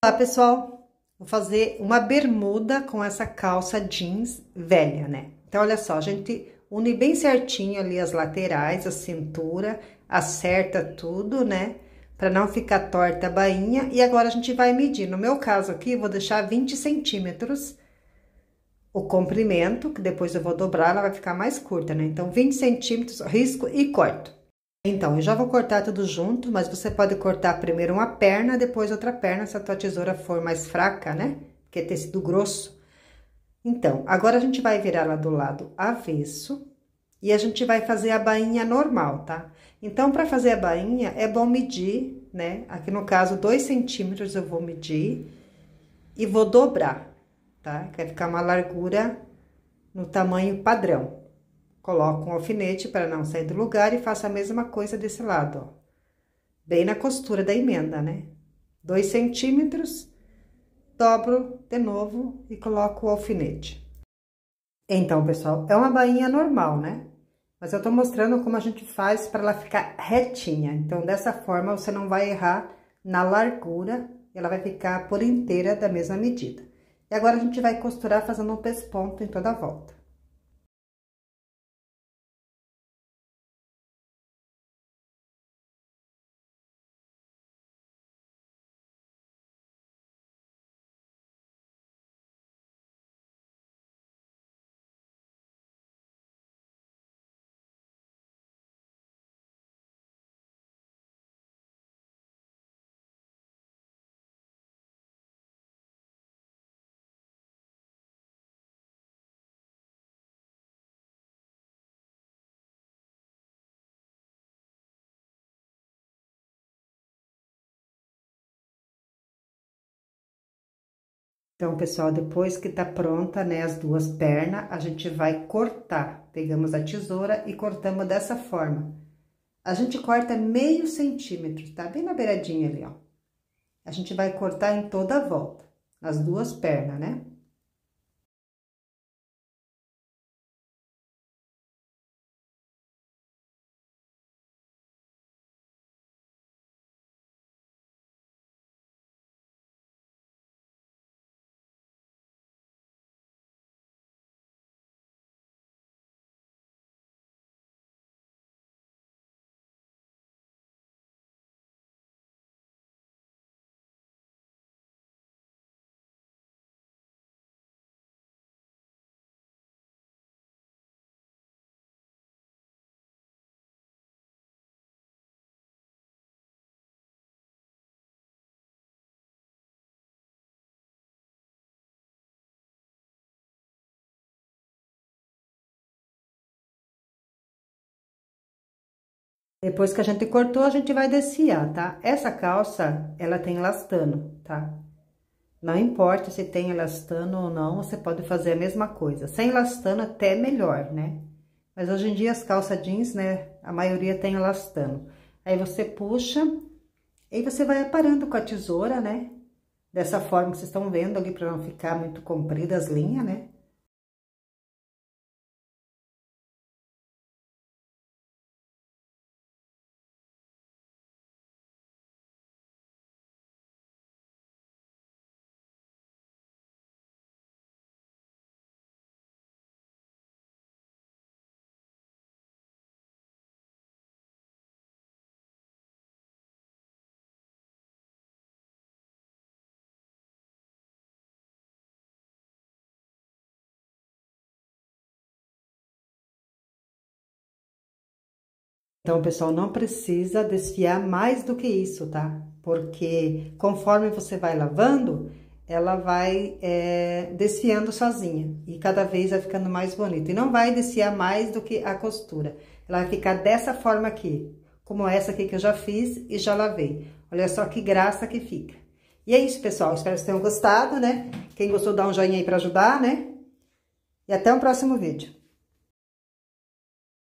Olá, pessoal! Vou fazer uma bermuda com essa calça jeans velha, né? Então, olha só, a gente une bem certinho ali as laterais, a cintura, acerta tudo, né? Pra não ficar torta a bainha. E agora, a gente vai medir. No meu caso aqui, vou deixar 20 centímetros o comprimento, que depois eu vou dobrar, ela vai ficar mais curta, né? Então, 20 centímetros, risco e corto. Então, eu já vou cortar tudo junto, mas você pode cortar primeiro uma perna, depois outra perna, se a tua tesoura for mais fraca, né? Porque é tecido grosso. Então, agora a gente vai virar ela do lado avesso e a gente vai fazer a bainha normal, tá? Então, para fazer a bainha, é bom medir, né? Aqui no caso, dois centímetros eu vou medir e vou dobrar, tá? Que vai ficar uma largura no tamanho padrão. Coloco um alfinete para não sair do lugar e faço a mesma coisa desse lado, ó. Bem na costura da emenda, né? Dois centímetros, dobro de novo e coloco o alfinete. Então, pessoal, é uma bainha normal, né? Mas eu tô mostrando como a gente faz para ela ficar retinha. Então, dessa forma, você não vai errar na largura, ela vai ficar por inteira da mesma medida. E agora, a gente vai costurar fazendo um pesponto em toda a volta. Então, pessoal, depois que tá pronta, né, as duas pernas, a gente vai cortar. Pegamos a tesoura e cortamos dessa forma. A gente corta meio centímetro, tá? Bem na beiradinha ali, ó. A gente vai cortar em toda a volta, as duas pernas, né? Depois que a gente cortou, a gente vai desfiar, tá? Essa calça, ela tem elastano, tá? Não importa se tem elastano ou não, você pode fazer a mesma coisa. Sem elastano até melhor, né? Mas hoje em dia as calças jeans, né, a maioria tem elastano. Aí você puxa e você vai aparando com a tesoura, né? Dessa forma que vocês estão vendo ali, para não ficar muito comprida as linhas, né? Então, pessoal não precisa desfiar mais do que isso, tá? Porque conforme você vai lavando, ela vai é, desfiando sozinha. E cada vez vai ficando mais bonita. E não vai desfiar mais do que a costura. Ela vai ficar dessa forma aqui. Como essa aqui que eu já fiz e já lavei. Olha só que graça que fica. E é isso, pessoal. Espero que vocês tenham gostado, né? Quem gostou, dá um joinha aí pra ajudar, né? E até o próximo vídeo.